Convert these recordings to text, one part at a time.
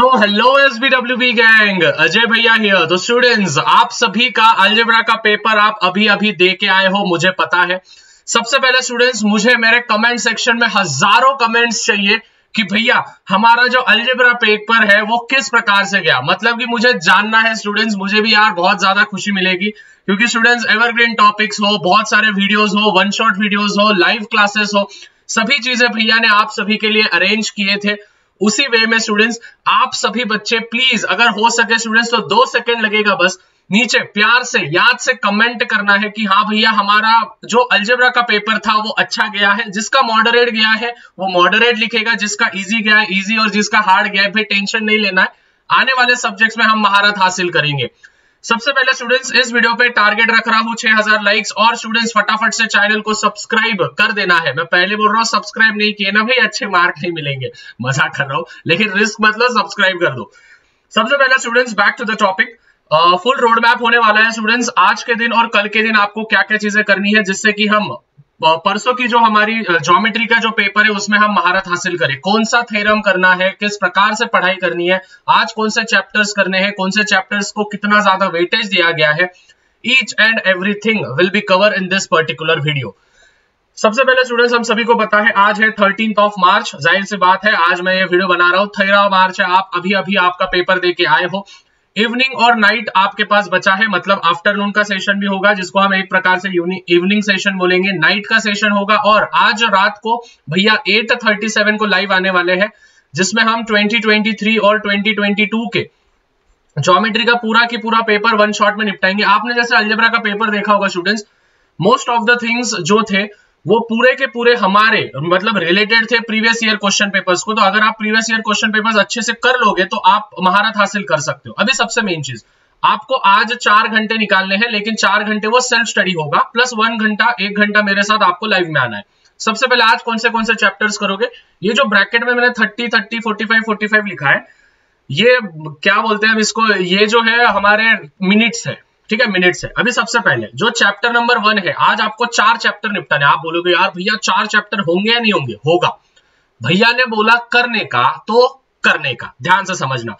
तो hello S B W B gang Ajay भैया here तो स्टूडेंट्स आप सभी का अलजेब्रा का पेपर आप अभी अभी दे के आए हो, मुझे पता है। सबसे पहले स्टूडेंट्स मुझे मेरे कमेंट सेक्शन में हज़ारों कमेंट्स चाहिए कि भैया, हमारा जो अलजेब्रा पेपर है, वो किस प्रकार से गया? मतलब कि मुझे जानना है स्टूडेंट्स मुझे भी यार बहुत ज़्यादा खुशी मिलेगी। क्योंकि स्टूडेंट्स एवरग्रीन टॉपिक्स हो, बहुत सारे वीडियोस हो वन शॉट वीडियोस हो लाइव क्लासेस हो, सभी चीज़ें भैया ने आप सभी के लिए अरेंज किए थे। उसी वे में स्टूडेंट्स आप सभी बच्चे प्लीज़ अगर हो सके स्टूडेंट्स तो दो सेकेंड लगेगा बस। नीचे, प्यार से, याद से कमेंट करना है कि हाँ भैया, हमारा जो अल्जेब्रा का पेपर था, वो अच्छा गया है। जिसका मॉडरेट गया है, वो मॉडरेट लिखेगा। जिसका इजी गया है इजी और जिसका हार्ड गया है भाई टेंशन नहीं लेना है। आने वाले सब्जेक्ट्स में हम महारत हासिल करेंगे। सबसे पहले स्टूडेंट्स इस वीडियो पे टारगेट रख रहा हूँ 6000 लाइक्स और स्टूडेंट्स फटाफट से चैनल को सब्सक्राइब कर देना है। मैं पहले बोल रहा हूँ सब्सक्राइब नहीं किए ना भाई, अच्छे मार्क नहीं मिलेंगे। मज़ा कर रहा हूँ, लेकिन रिस्क मतलब सब्सक्राइब कर दो सबसे पहले students back to the topic full road map होने वाला है स्टूडेंट्स आज के दिन और कल के दिन आपको क्या क्या चीज़ें करनी है, जिससे कि हम परसों की जो हमारी ज्योमेट्री का जो पेपर है, उसमें हम महारत हासिल करें। कौन सा थेरम करना है, किस प्रकार से पढ़ाई करनी है, आज कौन से चैप्टर्स करने हैं, कौन से चैप्टर्स को कितना ज़्यादा वेटेज दिया गया है each and everything will be cover in this particular video सबसे पहले स्टूडेंट्स हम सभी को पता है, आज है थर्टीन ऑफ़ मार्च ज़ाहिर सी बात है, आज मैं ये वीडियो बना रहा हूँ थर्ड मार्च है, आप अभी अभी आपका पेपर दे के आए हो। इवनिंग और नाइट आपके पास बचा है मतलब आफ्टरनून का सेशन भी होगा, जिसको हम एक प्रकार से इवनिंग सेशन बोलेंगे, नाइट का सेशन होगा, और आज रात को भैया 8:37 को लाइव आने वाले हैं, जिसमें हम 2023 और 2022 के ज्योमेट्री का पूरा की पूरा पेपर वन शॉट में निपटाएँगे। आपने जैसे अल्जेब्रा का पेपर देखा होगा students most of the things जो थे वो पूरे के पूरे हमारे मतलब रिलेटेड थे प्रीवियस ईयर क्वेश्चन पेपर्स को तो अगर आप प्रीवियस ईयर क्वेश्चन पेपर्स अच्छे से कर लोगे तो आप महारत हासिल कर सकते हो। अभी सबसे मेन चीज़, आपको आज चार घंटे निकालने हैं, लेकिन चार घंटे वो सेल्फ स्टडी होगा प्लस वन घंटा, एक घंटा मेरे साथ आपको लाइव में आना है। सबसे पहले आज कौन से कौन से चैप्टर्स करोगे? ये जो ब्रैकेट में मैंने thirty thirty forty five forty five लिखा है, ये क्या बोलते हैं हम इसको, ये जो है हमारे मिनट्स है। ठीक है मिनट से अभी सबसे पहले, जो चैप्टर नंबर वन है, आज आपको चार चैप्टर निपटाने आप बोलोगे, यार भैया, चार चैप्टर होंगे या नहीं होंगे? होगा। भैया ने बोला, करने का तो करने का। ध्यान से समझना।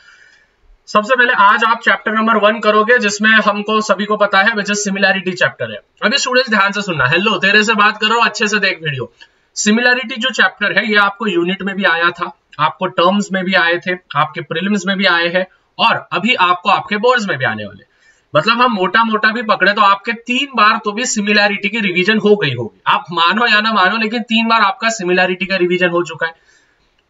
सबसे पहले, आज आप चैप्टर नंबर वन करोगे, जिसमें हमको, सभी को पता है विच इज़ सिमिलैरिटी चैप्टर है। अभी स्टूडेंट्स ध्यान से सुनना। हेलो तेरे से बात करो अच्छे से देख वीडियो सिमिलैरिटी जो चैप्टर है, ये आपको यूनिट में भी आया था, आपको टर्म्स में भी आए थे, आपके प्रिलिम्स में भी आए हैं, और अभी आपको आपके बोर्ड्स में भी आने वाले मतलब हम मोटा मोटा भी पकड़े तो आपके तीन बार तो भी सिमिलैरिटी की रिवीजन हो गई होगी। आप मानो या ना मानो, लेकिन तीन बार आपका सिमिलैरिटी का रिवीजन हो चुका है।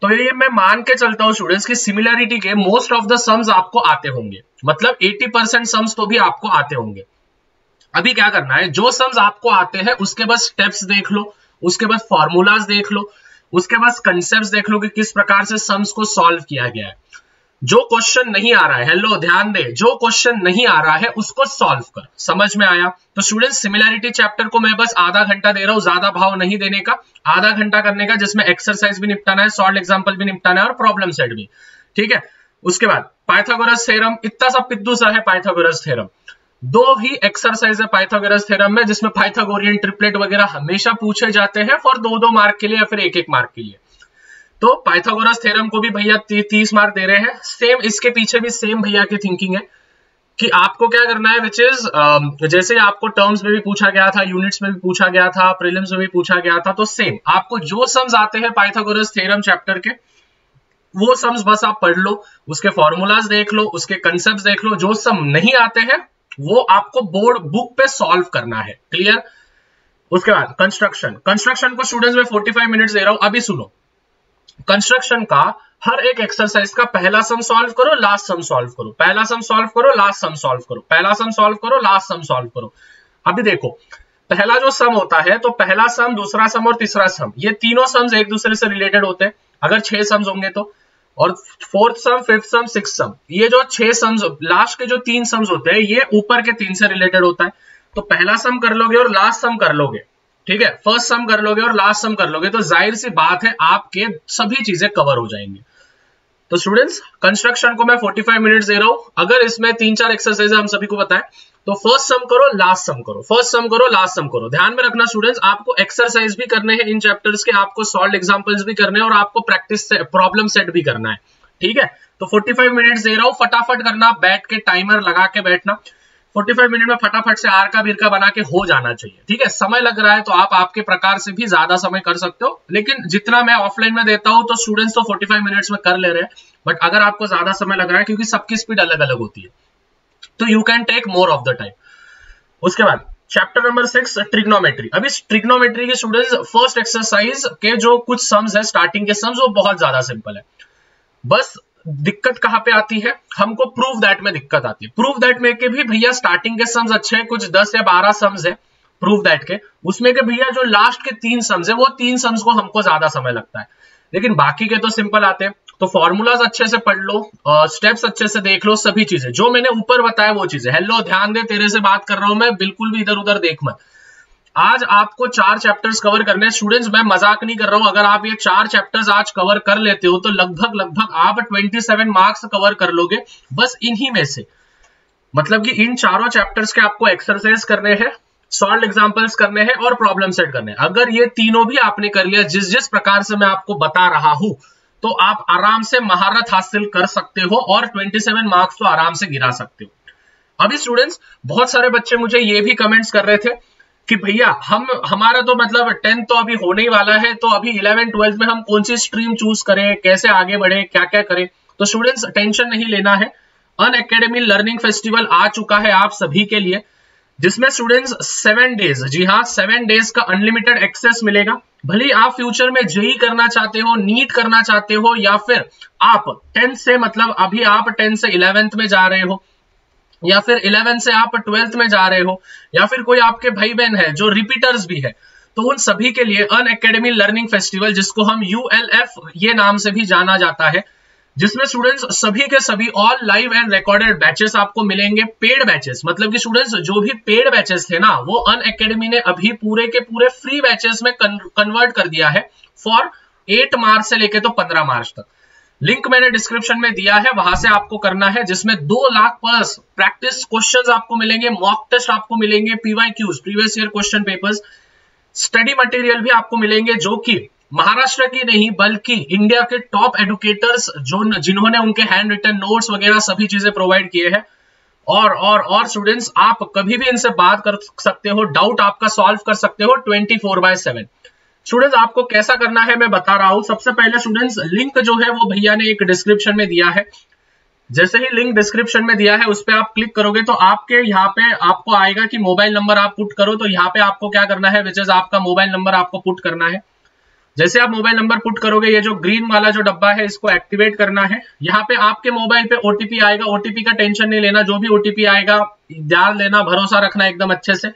तो ये मैं मान के चलता हूँ स्टूडेंट्स की सिमिलैरिटी के मोस्ट ऑफ़ द सम्स आपको आते होंगे। मतलब 80 परसेंट सम्स तो भी आपको आते होंगे। अभी क्या करना है? जो सम्स आपको आते हैं, उसके बाद स्टेप्स देख लो, उसके बाद फॉर्मूलाज देख लो, उसके बाद कंसेप्ट देख लो कि किस प्रकार से सम्स को सॉल्व किया गया है। जो क्वेश्चन नहीं आ रहा है हेलो ध्यान दे, जो क्वेश्चन नहीं आ रहा है, उसको सॉल्व कर। समझ में आया? तो स्टूडेंट सिमिलैरिटी चैप्टर को मैं बस आधा घंटा दे रहा हूँ, ज़्यादा भाव नहीं देने का। आधा घंटा करने का, जिसमें एक्सरसाइज भी निपटाना है सॉल्व एग्ज़ाम्पल भी निपटाना है और प्रॉब्लम सेट भी। ठीक है? उसके बाद पाइथागोरस थ्योरम इतना सा पिद्दू सा है पाइथागोरस थ्योरम दो ही एक्सरसाइज है पाइथागोरस थ्योरम में, जिसमें पाइथागोरियन ट्रिपलेट वगैरह हमेशा पूछे जाते हैं फॉर दो दो मार्क के लिए या फिर एक एक मार्क के लिए। तो पाइथागोरस थ्योरम को भी भैया ती, तीस मार्क दे रहे हैं। सेम इसके पीछे भी सेम भैया की थिंकिंग है कि आपको क्या करना है विच इज़ uh, जैसे आपको टर्म्स में भी पूछा गया था यूनिट्स में भी पूछा गया था प्रीलिम्स में भी पूछा गया था तो सेम आपको जो सम्स आते हैं पाइथागोरस थ्योरम चैप्टर के वो सम्स बस आप पढ़ लो उसके फॉर्मूलाज देख लो उसके कंसेप्ट देख लो जो सम नहीं आते हैं वो आपको बोर्ड बुक पे सॉल्व करना है। क्लियर उसके बाद कंस्ट्रक्शन कंस्ट्रक्शन को स्टूडेंट्स में 45 मिनट्स दे रहा हूँ अभी सुनो। कंस्ट्रक्शन का हर एक एक्सरसाइज का पहला सम सॉल्व करो लास्ट सम सॉल्व करो। पहला सम सॉल्व करो लास्ट सम सॉल्व करो। पहला सम सॉल्व करो लास्ट सम सॉल्व करो। अभी देखो, पहला जो सम होता है तो पहला सम दूसरा सम और तीसरा सम ये तीनों सम्स एक दूसरे से रिलेटेड होते हैं। अगर छह सम्स होंगे तो। और fourth sum fifth sum six sum ये जो छह सम्स लास्ट के जो तीन सम्स होते हैं, ये ऊपर के तीन से रिलेटेड होता है। तो पहला सम कर लोगे और लास्ट सम कर लोगे। ठीक है? फ़र्स्ट सम कर लोगे और लास्ट सम कर लोगे तो ज़ाहिर सी बात है आपके सभी चीज़ें कवर हो जाएँगी। तो स्टूडेंट्स कंस्ट्रक्शन को मैं 45 मिनट्स दे रहा हूँ। अगर इसमें तीन चार एक्सरसाइज हम सभी को बताएँ तो फ़र्स्ट सम करो लास्ट सम करो। फ़र्स्ट सम करो लास्ट सम करो। ध्यान में रखना स्टूडेंट्स आपको एक्सरसाइज भी करने हैं इन चैप्टर्स के आपको सॉल्व एग्जांपल्स भी करने हैं और आपको प्रैक्टिस से, प्रॉब्लम सेट भी करना है। ठीक है? तो 45 मिनट्स दे रहा हूँ। फटाफट करना बैठ के टाइमर लगा के बैठना। 45 मिनट में फटाफट से आर का बिरका बना के हो जाना चाहिए। ठीक है? समय लग रहा है तो आप आपके प्रकार से भी ज़्यादा समय कर सकते हो। लेकिन जितना मैं ऑफलाइन में देता हूँ तो स्टूडेंट्स तो 45 मिनट्स में कर ले रहे हैं। बट अगर आपको ज़्यादा समय लग रहा है, क्योंकि सबकी स्पीड अलग अलग होती है। तो you can take more of the time उसके बाद चैप्टर नंबर सिक्स ट्रिग्नोमेट्री अभी ट्रिग्नोमेट्री के स्टूडेंट्स फ़र्स्ट एक्सरसाइज के जो कुछ सम्स है स्टार्टिंग के सम्स वो बहुत ज़्यादा सिंपल है। बस दिक्कत कहाँ पे आती है? हमको प्रूव दैट में दिक्कत आती है। प्रूव दैट में के भी भैया स्टार्टिंग के सम्स अच्छे हैं, कुछ दस या बारह सम्स है प्रूव दैट के। उसमें के भैया जो लास्ट के तीन सम्स है, वो तीन सम्स को हमको ज़्यादा समय लगता है। लेकिन बाकी के तो सिंपल आते हैं। तो फॉर्मूलाज अच्छे से पढ़ लो स्टेप्स अच्छे से देख लो, सभी चीज़ें। जो मैंने ऊपर बताया वो चीज़ें। हेलो ध्यान दे, तेरे से बात कर रहा हूँ मैं, बिल्कुल भी इधर उधर देख मत। आज आपको चार चैप्टर्स कवर करने हैं। स्टूडेंट्स मैं मज़ाक नहीं कर रहा हूँ। अगर आप ये चार चैप्टर्स आज कवर कर लेते हो तो लगभग लगभग आप 27 मार्क्स कवर कर लोगे। बस इन्हीं में से। मतलब कि इन चारों चैप्टर्स के आपको एक्सरसाइज करने हैं सॉल्व एग्जाम्पल्स करने हैं और प्रॉब्लम सेट करने हैं। अगर ये तीनों भी आपने कर लिया, जिस जिस प्रकार से मैं आपको बता रहा हूँ तो आप आराम से महारत हासिल कर सकते हो और 27 मार्क्स तो आराम से गिरा सकते हो। अभी स्टूडेंट्स बहुत सारे बच्चे मुझे ये भी कमेंट्स कर रहे थे कि भैया, हम, हमारा तो मतलब टेंथ तो अभी होने ही वाला है तो अभी इलेवन ट्वेल्थ में हम कौन सी स्ट्रीम चूज़ करें, कैसे आगे बढ़े क्या क्या करें? तो स्टूडेंट्स टेंशन नहीं लेना है। अन अकेडमी लर्निंग फेस्टिवल आ चुका है आप सभी के लिए, जिसमें स्टूडेंट्स सेवन डेज़ जी हाँ सेवन डेज़ का अनलिमिटेड एक्सेस मिलेगा। भले आप फ्यूचर में जेई करना चाहते हो नीट करना चाहते हो, या फिर आप टेंथ से मतलब अभी आप टेंथ से इलेवेंथ में जा रहे हो या फिर इलेवेंथ से आप ट्वेल्थ में जा रहे हो, या फिर कोई आपके भाई बहन है जो रिपीटर्स भी है तो उन सभी के लिए अन अकेडमी लर्निंग फेस्टिवल जिसको हम यूएलएफ ये नाम से भी जाना जाता है, जिसमें स्टूडेंट्स सभी के सभी all live and recorded batches आपको मिलेंगे पेड बैचेस मतलब कि स्टूडेंट्स जो भी पेड बैचेस थे ना, वो अन अकेडमी ने अभी पूरे के पूरे फ्री बैचेस में कन्वर्ट कर दिया है फॉर 8 मार्च से लेके तो 15 मार्च तक। लिंक मैंने डिस्क्रिप्शन में दिया है, वहाँ से आपको करना है, जिसमें दो लाख प्लस प्रैक्टिस क्वेश्चंस आपको मिलेंगे मॉक टेस्ट आपको मिलेंगे PY Qs previous year question papers study material भी आपको मिलेंगे, जो कि महाराष्ट्र की नहीं, बल्कि इंडिया के टॉप एडुकेटर्स जो जिन्होंने उनके हैंड रिटन नोट्स वगैरह सभी चीज़ें प्रोवाइड किए हैं। और और और स्टूडेंट्स आप कभी भी इनसे बात कर सकते हो डाउट आपका सॉल्व कर सकते हो twenty four by seven students आपको कैसा करना है मैं बता रहा हूँ। सबसे पहले स्टूडेंट्स लिंक जो है वो भैया ने एक डिस्क्रिप्शन में दिया है। जैसे ही लिंक डिस्क्रिप्शन में दिया है, उस पर आप क्लिक करोगे तो आपके यहाँ पे आपको आएगा कि मोबाइल नंबर आप पुट करो तो यहाँ पे आपको क्या करना है विच इज़ आपका मोबाइल नंबर आपको पुट करना है। जैसे आप मोबाइल नंबर पुट करोगे, ये जो ग्रीन वाला जो डब्बा है, इसको एक्टिवेट करना है। यहाँ पे आपके मोबाइल पे ओटीपी आएगा ओटीपी का टेंशन नहीं लेना, जो भी ओटीपी आएगा, ध्यान देना, भरोसा रखना एकदम अच्छे से।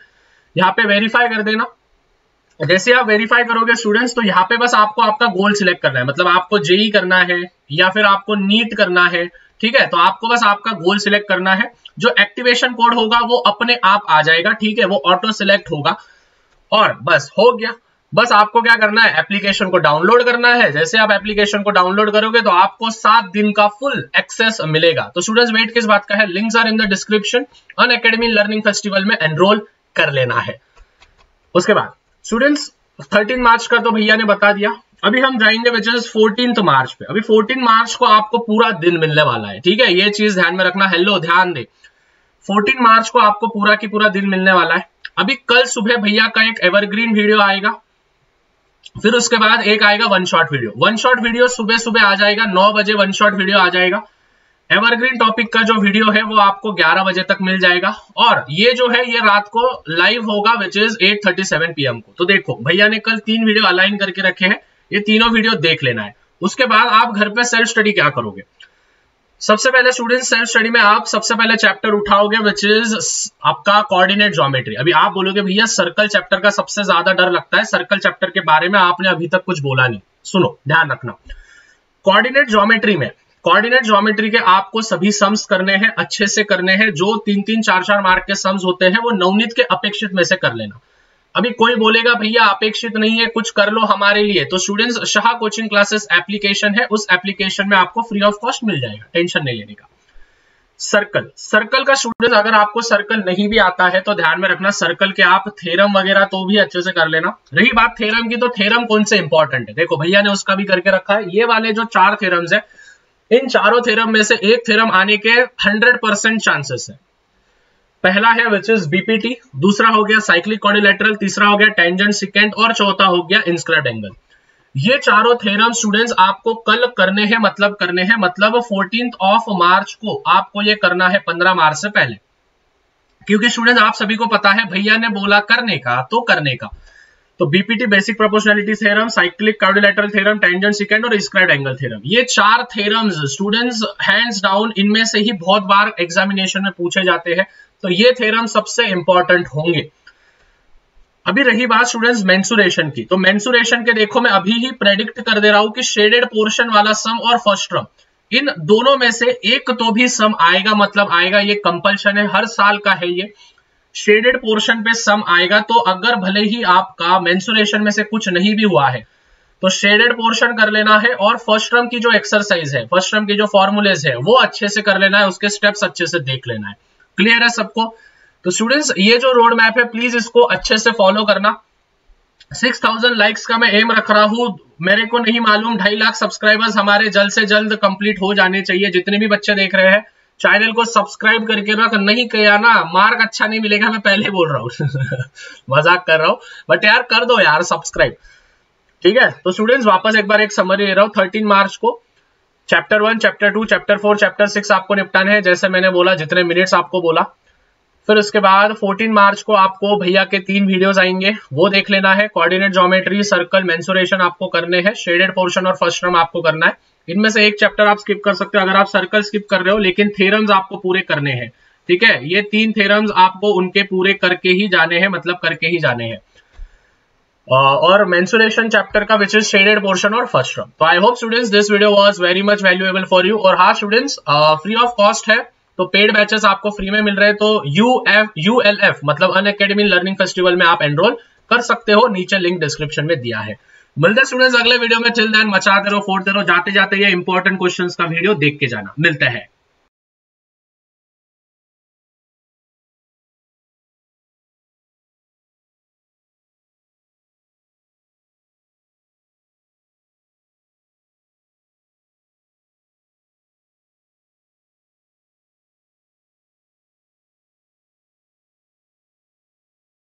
यहाँ पे वेरीफाई कर देना। जैसे आप वेरीफाई करोगे स्टूडेंट्स तो यहाँ पे बस आपको आपका गोल सिलेक्ट करना है। मतलब आपको जेई करना है या फिर आपको नीट करना है, ठीक है? तो आपको बस आपका गोल सिलेक्ट करना है। जो एक्टिवेशन कोड होगा, वो अपने आप आ जाएगा, ठीक है? वो ऑटो सिलेक्ट होगा। और बस, हो गया। बस आपको क्या करना है? एप्लीकेशन को डाउनलोड करना है। जैसे आप एप्लीकेशन को डाउनलोड करोगे तो आपको सात दिन का फुल एक्सेस मिलेगा। तो स्टूडेंट्स वेट किस बात का है? Links are in the description unlearning festival में एनरोल कर लेना है। उसके बाद स्टूडेंट्स 13 मार्च का तो भैया ने बता दिया। अभी हम जाएँगे विच फोर्टीन मार्च पे। अभी 14 मार्च को आपको पूरा दिन मिलने वाला है, ठीक है? ये चीज़ ध्यान में रखना हेलो ध्यान दे। 14 मार्च को आपको पूरा की पूरा दिन मिलने वाला है। अभी कल सुबह भैया का एक एवरग्रीन वीडियो आएगा, फिर उसके बाद एक आएगा one shot video one shot video सुबह सुबह आ जाएगा, नौ बजे वन शॉट वीडियो आ जाएगा। एवरग्रीन टॉपिक का जो वीडियो है वो आपको 11 बजे तक मिल जाएगा। और ये जो है, ये रात को लाइव होगा विच इज़ 8:37 पीएम को। तो देखो, भैया ने कल तीन वीडियो अलाइन करके रखे हैं। ये तीनों वीडियो देख लेना है। उसके बाद आप घर पे सेल्फ स्टडी क्या करोगे? सबसे पहले स्टूडेंट सेल्फ स्टडी में आप सबसे पहले चैप्टर उठाओगे विच इज़ आपका कोऑर्डिनेट ज्योमेट्री अभी आप बोलोगे, भैया सर्कल चैप्टर का सबसे ज़्यादा डर लगता है। सर्कल चैप्टर के बारे में आपने अभी तक कुछ बोला नहीं। सुनो, ध्यान रखना। कोऑर्डिनेट ज्योमेट्री में कोऑर्डिनेट ज्योमेट्री के आपको सभी सम्स करने हैं, अच्छे से करने हैं, जो तीन तीन चार चार मार्क के सम्स होते हैं, वो नवनीत के अपेक्षित में से कर लेना। अभी कोई बोलेगा, भैया, अपेक्षित नहीं है, कुछ कर लो हमारे लिए। तो students Shah coaching classes application है, उस एप्लीकेशन में आपको फ्री ऑफ़ कॉस्ट मिल जाएगा टेंशन नहीं लेने का। सर्कल सर्कल का स्टूडेंट अगर आपको सर्कल नहीं भी आता है तो ध्यान में रखना सर्कल के आप थेरम वगैरह तो भी अच्छे से कर लेना। रही बात थेरम की तो थेरम कौन से इंपॉर्टेंट है? देखो, भैया ने उसका भी करके रखा है, ये वाले जो चार थेरम्स है इन चारों थेरम में से एक थेरम आने के 100 परसेंट चांसेस है। पहला है विच इज़ बीपीटी दूसरा हो गया साइक्लिक कॉर्डिलेटरल तीसरा हो गया टेंजेंट सिकेंड और चौथा हो गया इंस्क्राइब एंगल ये चारों थेरम स्टूडेंट्स आपको कल करने हैं मतलब करने हैं मतलब फोर्टीन ऑफ़ मार्च को आपको ये करना है पंद्रह मार्च से पहले। क्योंकि स्टूडेंट आप सभी को पता है, भैया ने बोला करने का तो करने का। तो BPT basic proportionality theorem cyclic quadrilateral theorem tangent secant और स्क्राइड एंगल थ्योरम ये चार थ्योरम्स स्टूडेंट्स हैंड्स डाउन इनमें से ही बहुत बार एग्जामिनेशन में पूछे जाते हैं। तो ये थ्योरम सबसे इंपॉर्टेंट होंगे। अभी रही बात स्टूडेंट्स मेंसुरेशन की। तो मेंसुरेशन के देखो, मैं अभी ही प्रेडिक्ट कर दे रहा हूँ कि शेडेड पोर्शन वाला सम और फ़र्स्ट टर्म इन दोनों में से एक तो भी सम आएगा मतलब आएगा ये कंपल्शन है, हर साल का है ये। शेडेड पोर्शन पे सम आएगा तो अगर भले ही आपका मेंसुरेशन में से कुछ नहीं भी हुआ है तो शेडेड पोर्शन कर लेना है और फ़र्स्ट टर्म की जो एक्सरसाइज है फ़र्स्ट टर्म की जो फॉर्मुलेज है, वो अच्छे से कर लेना है, उसके स्टेप्स अच्छे से देख लेना है। क्लियर है सबको? तो स्टूडेंट्स ये जो रोड मैप है प्लीज़ इसको अच्छे से फॉलो करना। सिक्स थाउज़ेंड लाइक्स का मैं एम रख रहा हूँ। मेरे को नहीं मालूम, ढाई लाख सब्सक्राइबर्स हमारे जल्द से जल्द कंप्लीट हो जाने चाहिए, जितने भी बच्चे देख रहे हैं। चैनल को सब्सक्राइब करके रख, नहीं किया ना मार्क अच्छा नहीं मिलेगा, मैं पहले बोल रहा हूँ। मज़ाक कर रहा हूँ। बट यार, कर दो यार सब्सक्राइब ठीक है? तो स्टूडेंट्स वापस एक बार एक समरी ले रहा हूँ। थर्टीन मार्च को। Chapter one chapter two chapter four chapter six आपको निपटाने हैं, जैसे मैंने बोला, जितने मिनट्स आपको बोला। फिर उसके बाद 14 मार्च को आपको भैया के तीन वीडियोस आएँगे। वो देख लेना है। कोऑर्डिनेट ज्योमेट्री सर्कल मेंसुरेशन आपको करने हैं। शेडेड पोर्शन और फ़र्स्ट टर्म आपको करना है। इनमें से एक चैप्टर आप स्किप कर सकते हो, अगर आप सर्कल स्किप कर रहे हो, लेकिन थेरम्स आपको पूरे करने हैं, ठीक है? ये तीन थेरम्स आपको उनके पूरे करके ही जाने हैं मतलब करके ही जाने हैं। और मेंसुरेशन चैप्टर का विच इज़ शेडेड पोर्शन और फ़र्स्ट टर्म तो I hope students this video was very much valuable for you और हाँ स्टूडेंट्स फ्री ऑफ़ कॉस्ट है तो पेड बैचेस आपको फ्री में मिल रहे हैं तो U F U L F मतलब अन अकेडमी लर्निंग फेस्टिवल में आप एनरोल कर सकते हो, नीचे लिंक डिस्क्रिप्शन में दिया है। मिलते स्टूडेंट्स अगले वीडियो में. चिल देन मचाते रहो फोड़ते रहो जाते जाते ये इंपॉर्टेंट क्वेश्चंस का वीडियो देख के जाना. मिलता हैं.